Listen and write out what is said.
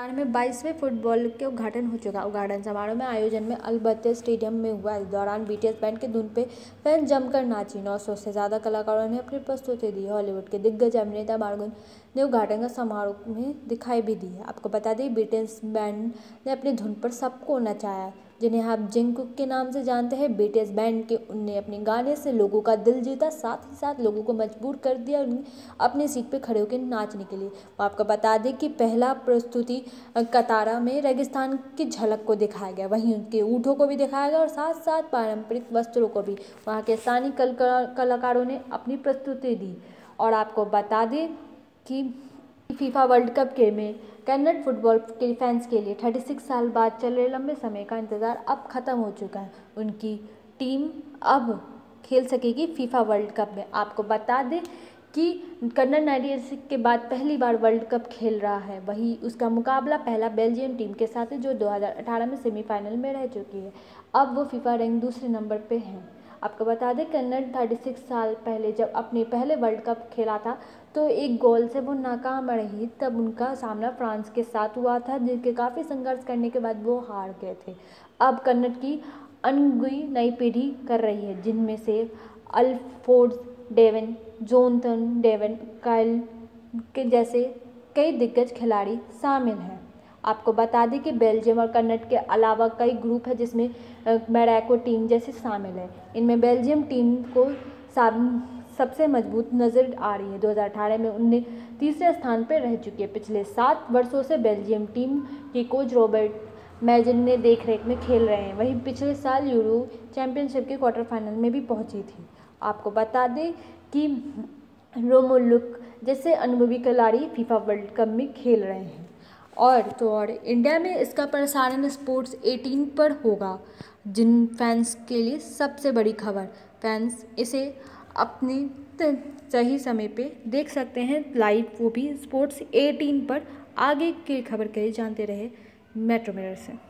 कतार में बाईसवें फुटबॉल के उद्घाटन हो चुका। उद्घाटन समारोह में आयोजन में अलबत्ते स्टेडियम में हुआ। इस दौरान बीटीएस बैंड के धुन पे फ़ैन जमकर नाची। नौ सौ से ज़्यादा कलाकारों ने अपनी प्रस्तुति दी। हॉलीवुड के दिग्गज अभिनेता मार्गुन ने उद्घाटन का समारोह में दिखाई भी दी आपको बता दें बीटीएस बैंड ने अपनी धुन पर सबको नचाया। जिन्हें आप जिंकुक के नाम से जानते हैं बीटीएस बैंड के उनने अपने गाने से लोगों का दिल जीता, साथ ही साथ लोगों को मजबूर कर दिया अपनी सीट पे खड़े होकर नाचने के लिए। वो आपको बता दें कि पहला प्रस्तुति कतारा में रेगिस्तान की झलक को दिखाया गया। वहीं उनके ऊँटों को भी दिखाया गया और साथ साथ पारंपरिक वस्त्रों को भी। वहाँ के स्थानीय कलाकारों ने अपनी प्रस्तुति दी। और आपको बता दें कि फीफा वर्ल्ड कप के में कन्नड़ फुटबॉल के फैंस के लिए 36 साल बाद चल रहे लंबे समय का इंतज़ार अब ख़त्म हो चुका है। उनकी टीम अब खेल सकेगी फीफा वर्ल्ड कप में। आपको बता दें कि कन्नड़ नाइट के बाद पहली बार वर्ल्ड कप खेल रहा है। वही उसका मुकाबला पहला बेल्जियम टीम के साथ है, जो 2018 में सेमीफाइनल में रह चुकी है। अब वो फीफा रैंक दूसरे नंबर पे है। आपको बता दें, कन्नड़ थर्टी सिक्स साल पहले जब अपने पहले वर्ल्ड कप खेला था तो एक गोल से वो नाकाम रही, तब उनका सामना फ्रांस के साथ हुआ था, जिनके काफ़ी संघर्ष करने के बाद वो हार गए थे। अब कन्नड़ की अनगुई नई पीढ़ी कर रही है, जिनमें से Alford Devon, Jonathan Devon, Kyle के जैसे कई दिग्गज खिलाड़ी शामिल हैं। आपको बता दें कि बेल्जियम और कन्नड़ के अलावा कई ग्रुप है जिसमें मैराको टीम जैसे शामिल है। इनमें बेल्जियम टीम को सबसे मज़बूत नज़र आ रही है। 2018 में उनने तीसरे स्थान पर रह चुकी है। पिछले सात वर्षों से बेल्जियम टीम के कोच रॉबर्ट मैजन ने देख रेख में खेल रहे हैं। वहीं पिछले साल यूरो चैंपियनशिप के क्वार्टर फाइनल में भी पहुँची थी। आपको बता दें कि रोमोलुक जैसे अनुभवी खिलाड़ी फीफा वर्ल्ड कप में खेल रहे हैं। और तो और इंडिया में इसका प्रसारण स्पोर्ट्स 18 पर होगा, जिन फैंस के लिए सबसे बड़ी खबर। फैंस इसे अपने सही समय पे देख सकते हैं। लाइव वो भी स्पोर्ट्स 18 पर आगे की खबर के जानते रहे। मेट्रो मिरर से।